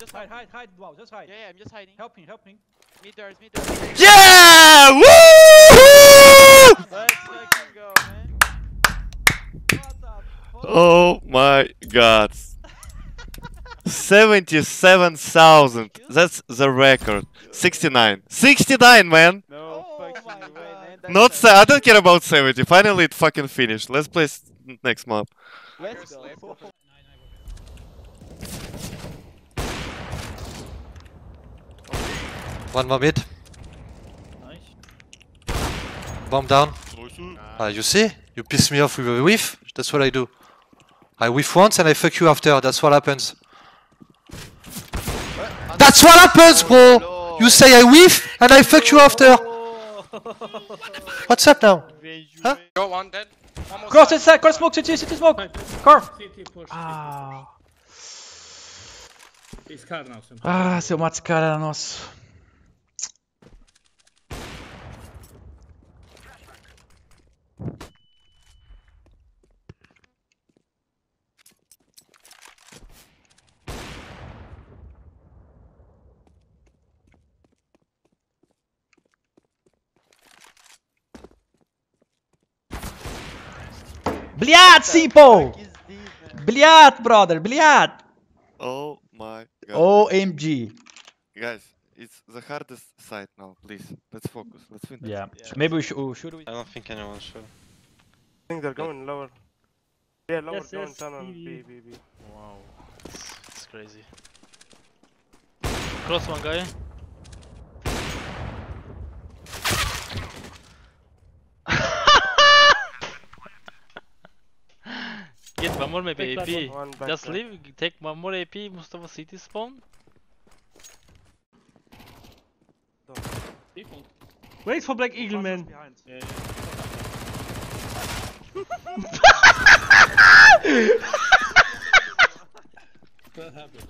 just Hide, hide. hide, hide, wow, just hide. Yeah, yeah, I'm just hiding. Helping, helping. Mid doors, mid doors. Yeah! Woo! Let's fucking go, man. What the fuck? Oh my god. 77,000. That's the record. 69. 69, man! No Oh fucking way, man. That's Not a- se- I don't care about 70. Finally, it fucking finished. Let's play next map. Let's go. Let's go. One more mid. Nice. Bomb down. Ah, you see? You piss me off with a whiff. That's what I do. I whiff once and I fuck you after. That's what happens. That's what happens, bro! You say I whiff and I fuck you after. What's up now? Huh? Go one dead. One more Cross inside, cross smoke, city, city smoke. Car. Ah, He's car now. Simple. ah, seu mate cara nosso. Блядь, Сипо! Fuck is this, man? Блядь, brother, блядь! Oh my god. OMG. Guys, it's the hardest side now. Please, let's focus. Let's win. this. Yeah. Maybe we should, should we? I don't think anyone should. I think they're going lower. Yeah, lower, Yes, going yes, tunnel. B, B, B, B. Wow, it's, it's crazy. Cross one guy. One more maybe Take that AP. One back Just there. leave, take one more AP, Mustafa city spawn. Wait for Black Eagle, man. Yeah, What happened?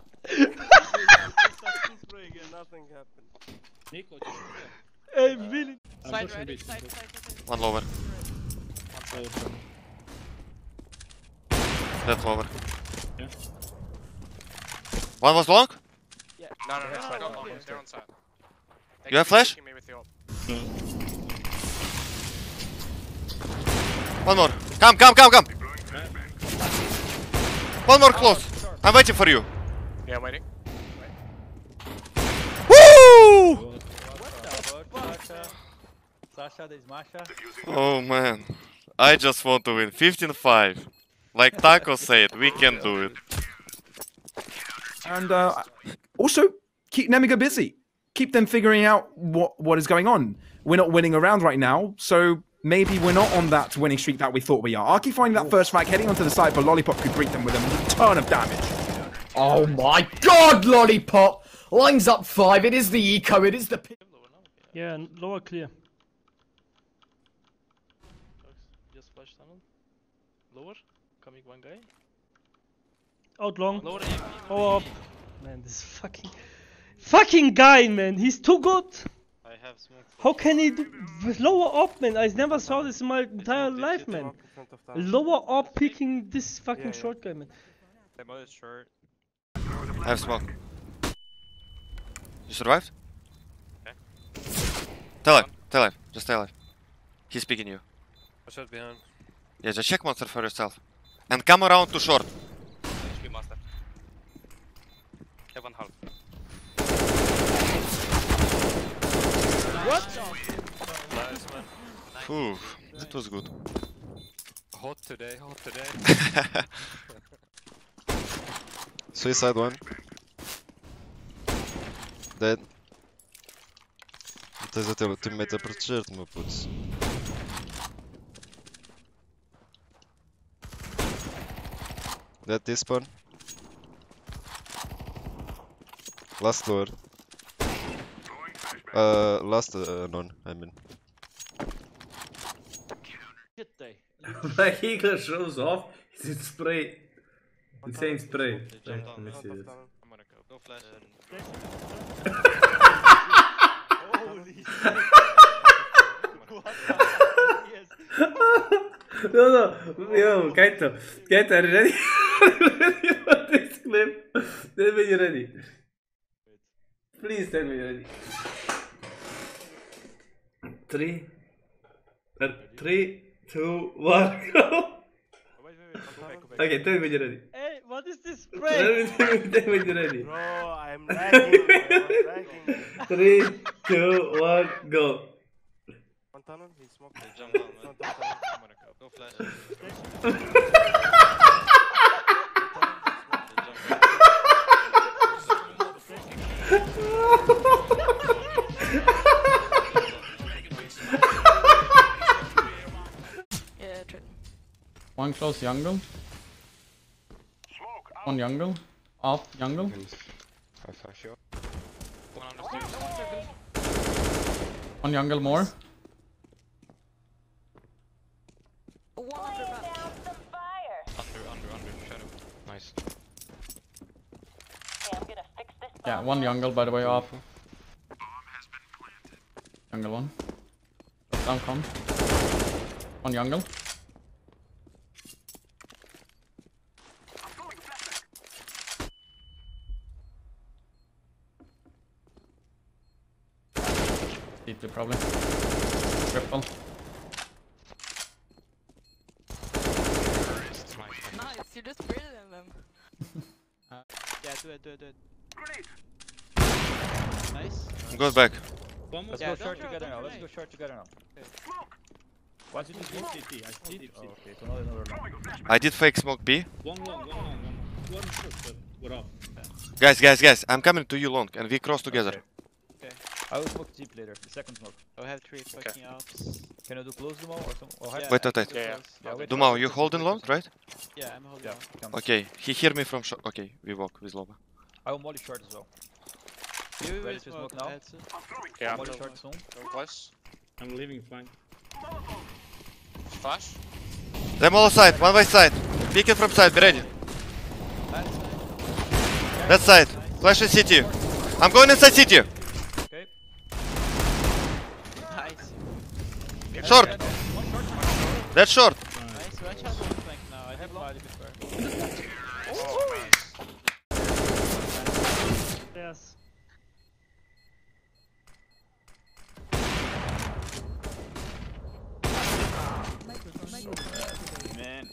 Nothing happened. Nico, just Hey, really? I'm Side pushing side, side, side, side. One lower. So, That lower. Yeah. One was long? No, no, no, Yeah. no, Oh, no, okay. they're on side. They You have keep flash? kicking me with the ult. One more. Come, come, come, come. One more close. I'm waiting for you. Yeah, I'm waiting. Woo! Sasha, there's Masha. Oh man. I just want to win 15-5. Like Taco said, we can do it. and uh, also keep Nemiga busy. Keep them figuring out what what is going on. We're not winning around right now, so maybe we're not on that winning streak that we thought we are. Arky finding that first frag, heading onto the side, but Lollipop could greet them with a ton of damage. Oh my god, Lollipop! Lines up five, it is the eco, it is the... pi- yeah, n- lower clear. Just flash tunnel. Lower. Coming one guy. Out long. Lower AP. Oh, up. Man, this fucking... Fucking guy, man. He's too good. I have smoke. How can he do... Lower up, man. I never saw this in my entire life, man. Walk in front of tunnel. Lower up picking this fucking Yeah, yeah. short guy, man. I have smoke. You survived? Okay. Tell him, tell him, Just tell him. He's picking you. I shot behind. Yeah, just check monster for yourself. And come around to short. HP master. Have one half. Nice man. Phew, that was good. Hot today, hot today. Suicide one. Dead. Tens o teu teammate a proteger-te, meu puto. Dead despawn. Last door. Uh, last uh, none, I mean. Shit. Black Eagle shows off. It's in spray. Insane spray. They Let me see this. I'm gonna go. Go flash. Holy shit. What the yes. no, no. Yo, Kaito. Kaito, are you ready? This clip? Let me be ready. Please tell me ready. Three. Uh, three, two, one, go. Okay, tell me when you're ready. Hey, what is this Tell spray? me, tell me, tell me when you're ready. Bro, I'm lagging. I'm lagging. Three, two, one, go. One tunnel, he smoked. Jump down, man. One tunnel. I'm gonna go. Go flash. Yeah, true. One close jungle. One jungle. Off jungle. One jungle more. Yeah, one jungle by the way off. Jungle one. Down come. One jungle. Deeply probably. Triple. Nice, you're just brilliant them. Yeah, do it, do it, do it. Nice. Goes back. Let's Yeah, go short together now. Let's go short together now. Why did you smoke CT? I see CT. Oh, okay, so not another long. I did fake smoke B. One long, one long, one long. One short, but we're off. Guys, guys, guys, I'm coming to you long and we cross together. Okay. I will smoke deep later. The second smoke. I have three fucking ops. Can I do close Dumo or some? Or? Yeah, Wait, wait, wait. do Yeah, yeah, Dumao, you holding long, right? Yeah, I'm holding Yeah. on. come. Okay, he hear me from short. Okay, we walk with Loba. I will molly short as well. You Ready to smoke now? Yeah, molly short soon. Flash. I'm leaving flank. Flash. Them all side, one way side. Pick it from side, be ready. That side. Flash in city. I'm going inside city. Okay. Nice. Short. Short. That's short. Nice. On flank now. I did molly guess. Man.